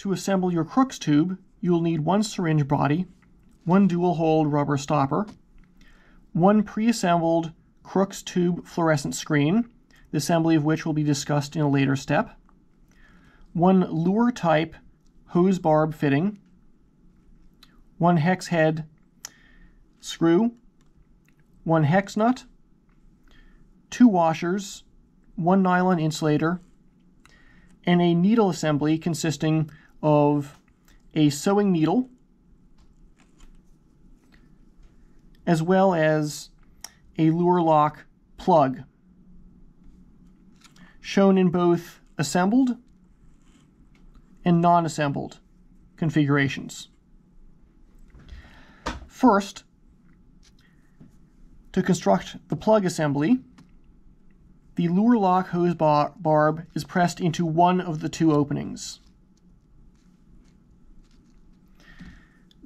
to assemble your Crookes tube, you will need one syringe body, one dual-hole rubber stopper, one pre-assembled Crookes tube fluorescent screen, the assembly of which will be discussed in a later step, one Luer type hose barb fitting, one hex head screw, one hex nut, two washers, one nylon insulator, and a needle assembly consisting of a sewing needle, as well as a Luer lock plug, shown in both assembled and non-assembled configurations. First, to construct the plug assembly, the Luer lock hose bar barb is pressed into one of the two openings.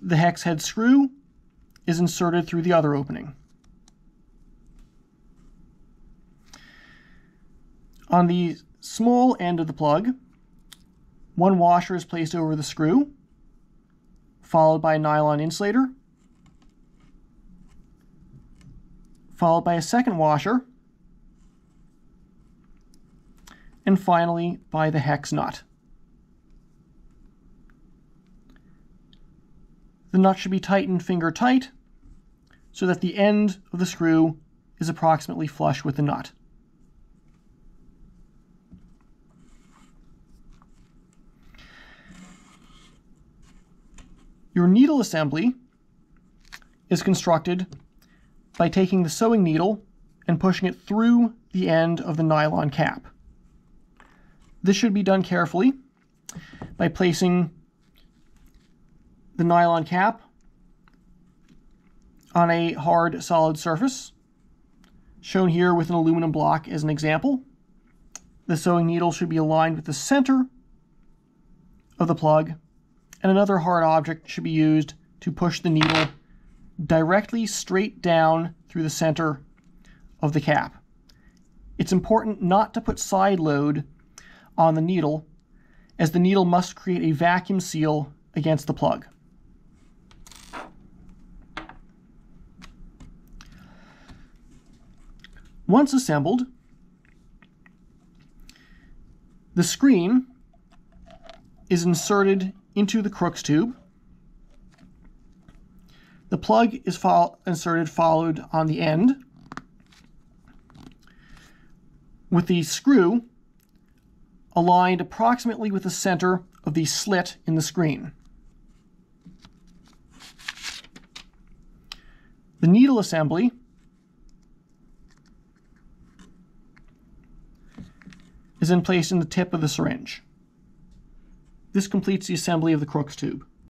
The hex head screw is inserted through the other opening. On the small end of the plug, one washer is placed over the screw, followed by a nylon insulator, followed by a second washer, and finally by the hex nut. The nut should be tightened finger tight so that the end of the screw is approximately flush with the nut. Your needle assembly is constructed by taking the sewing needle and pushing it through the end of the nylon cap. This should be done carefully by placing the nylon cap on a hard solid surface, shown here with an aluminum block as an example. The sewing needle should be aligned with the center of the plug, and another hard object should be used to push the needle directly straight down through the center of the cap. It's important not to put side load on the needle, as the needle must create a vacuum seal against the plug. Once assembled, the screen is inserted into the Crookes tube. The plug is fo inserted followed on the end with the screw aligned approximately with the center of the slit in the screen. The needle assembly is then placed in the tip of the syringe. This completes the assembly of the Crookes tube.